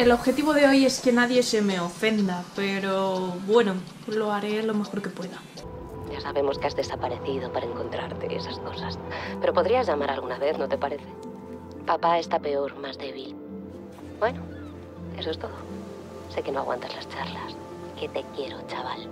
El objetivo de hoy es que nadie se me ofenda, pero bueno, lo haré lo mejor que pueda. Ya sabemos que has desaparecido para encontrarte y esas cosas. Pero podrías llamar alguna vez, ¿no te parece? Papá está peor, más débil. Bueno, eso es todo. Sé que no aguantas las charlas. Que te quiero, chaval.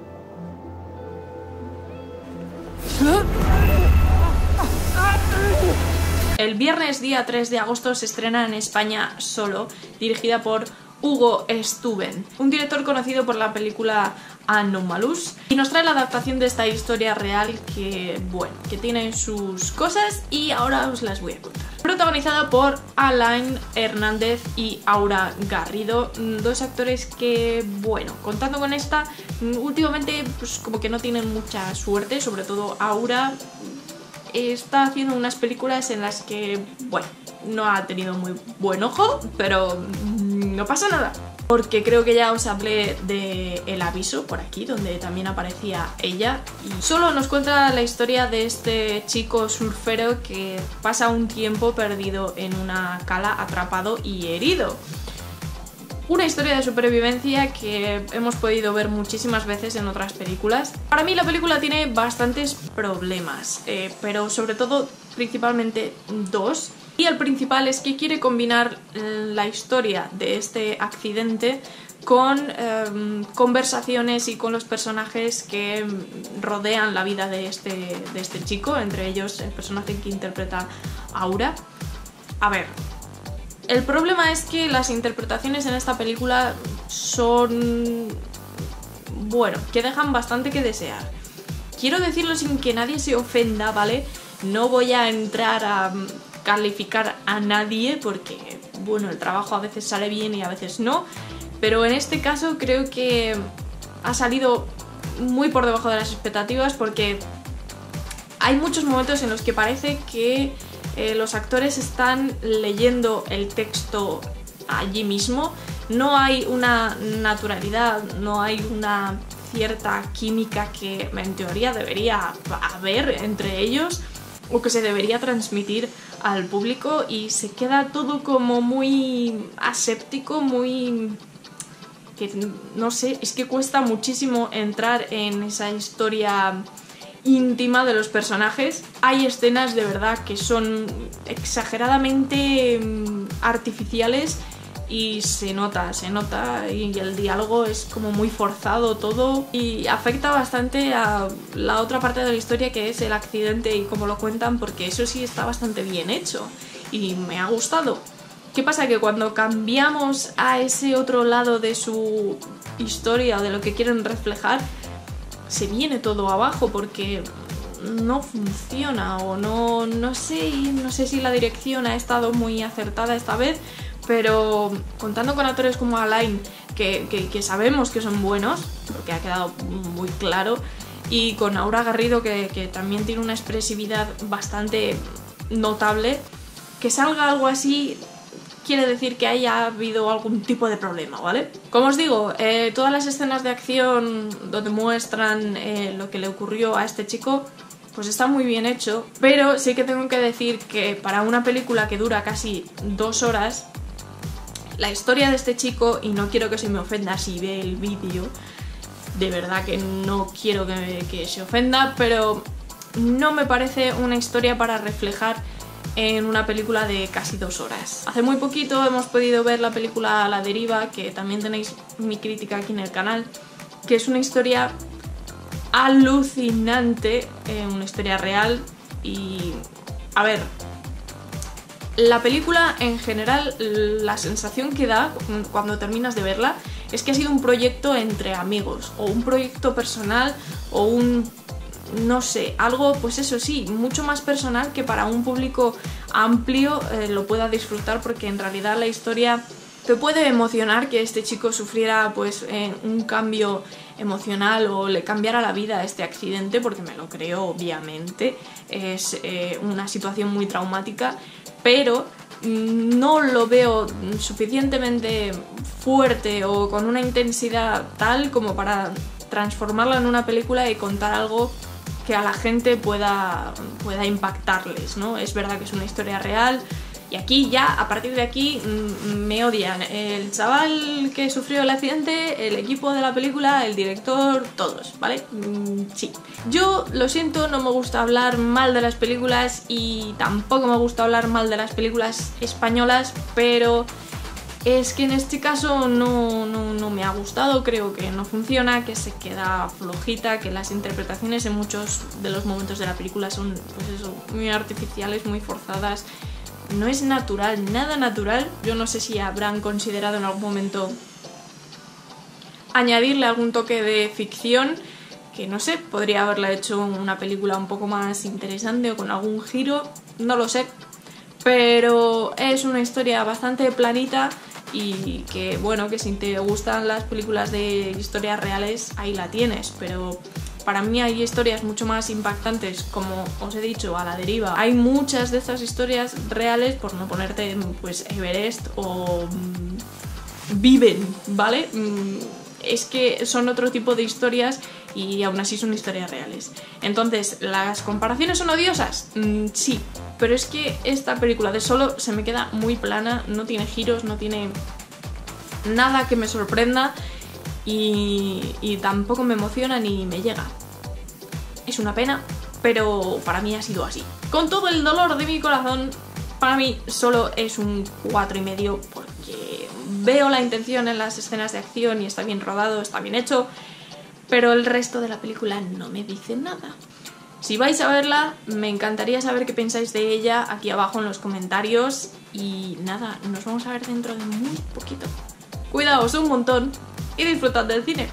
El viernes día 3 de agosto se estrena en España Solo, dirigida por Hugo Stuben, un director conocido por la película Anomalous, y nos trae la adaptación de esta historia real que, bueno, que tiene sus cosas y ahora os las voy a contar. Protagonizada por Alain Hernández y Aura Garrido, dos actores que, bueno, contando con esta, últimamente pues como que no tienen mucha suerte, sobre todo Aura está haciendo unas películas en las que, bueno, no ha tenido muy buen ojo, pero no pasa nada. Porque creo que ya os hablé de El Aviso por aquí, donde también aparecía ella. Solo nos cuenta la historia de este chico surfero que pasa un tiempo perdido en una cala, atrapado y herido. Una historia de supervivencia que hemos podido ver muchísimas veces en otras películas. Para mí la película tiene bastantes problemas, eh, pero sobre todo principalmente dos. Y el principal es que quiere combinar la historia de este accidente con em, conversaciones y con los personajes que rodean la vida de este, de este chico, entre ellos el personaje que interpreta Aura. A ver, el problema es que las interpretaciones en esta película son... bueno, que dejan bastante que desear. Quiero decirlo sin que nadie se ofenda, ¿vale? No voy a entrar a calificar a nadie porque, bueno, el trabajo a veces sale bien y a veces no. Pero en este caso creo que ha salido muy por debajo de las expectativas porque hay muchos momentos en los que parece que eh, los actores están leyendo el texto allí mismo, no hay una naturalidad, no hay una cierta química que en teoría debería haber entre ellos o que se debería transmitir al público y se queda todo como muy aséptico, muy que no sé, es que cuesta muchísimo entrar en esa historia íntima de los personajes. Hay escenas de verdad que son exageradamente mm, artificiales y se nota, se nota y el diálogo es como muy forzado todo y afecta bastante a la otra parte de la historia que es el accidente y cómo lo cuentan porque eso sí está bastante bien hecho y me ha gustado. ¿Qué pasa? Que cuando cambiamos a ese otro lado de su historia o de lo que quieren reflejar, se viene todo abajo porque no funciona o no, no sé, no sé si la dirección ha estado muy acertada esta vez, pero contando con actores como Alain, que, sabemos que son buenos, porque ha quedado muy claro, y con Aura Garrido, que, que también tiene una expresividad bastante notable, que salga algo así quiere decir que haya habido algún tipo de problema, ¿vale? Como os digo, eh, todas las escenas de acción donde muestran eh, lo que le ocurrió a este chico pues está muy bien hecho, pero sí que tengo que decir que para una película que dura casi dos horas, la historia de este chico, y no quiero que se me ofenda si ve el vídeo, de verdad que no quiero que, que se ofenda, pero no me parece una historia para reflejar en una película de casi dos horas. Hace muy poquito hemos podido ver la película La Deriva, que también tenéis mi crítica aquí en el canal, que es una historia alucinante, eh, una historia real y... A ver, la película en general, la sensación que da cuando terminas de verla es que ha sido un proyecto entre amigos, o un proyecto personal, o un no sé, algo, pues eso sí, mucho más personal que para un público amplio eh, lo pueda disfrutar porque en realidad la historia te puede emocionar que este chico sufriera pues un cambio emocional o le cambiara la vida a este accidente porque me lo creo obviamente. Es eh, una situación muy traumática pero no lo veo suficientemente fuerte o con una intensidad tal como para transformarla en una película y contar algo que a la gente pueda, pueda impactarles, ¿no? Es verdad que es una historia real Y aquí ya, a partir de aquí, mm, me odian el chaval que sufrió el accidente, el equipo de la película, el director, todos, ¿vale? Mm, sí. Yo lo siento, no me gusta hablar mal de las películas y tampoco me gusta hablar mal de las películas españolas, pero es que en este caso no, no, me ha gustado, creo que no funciona, que se queda flojita, que las interpretaciones en muchos de los momentos de la película son pues eso, muy artificiales, muy forzadas no es natural, nada natural. Yo no sé si habrán considerado en algún momento añadirle algún toque de ficción, que no sé, podría haberle hecho una película un poco más interesante o con algún giro, no lo sé. Pero es una historia bastante planita y que bueno, que si te gustan las películas de historias reales, ahí la tienes, pero para mí hay historias mucho más impactantes, como os he dicho, a la deriva. Hay muchas de estas historias reales, por no ponerte pues Everest o mm, Viven, ¿vale? Mm, es que son otro tipo de historias y aún así son historias reales. Entonces, ¿las comparaciones son odiosas? Mm, sí, pero es que esta película de solo se me queda muy plana, no tiene giros, no tiene nada que me sorprenda y, tampoco me emociona ni me llega. Es una pena, pero para mí ha sido así. Con todo el dolor de mi corazón, para mí solo es un 4 y medio porque veo la intención en las escenas de acción y está bien rodado, está bien hecho, pero el resto de la película no me dice nada. Si vais a verla, me encantaría saber qué pensáis de ella aquí abajo en los comentarios y nada, nos vamos a ver dentro de muy poquito. Cuidaos un montón y disfrutad del cine.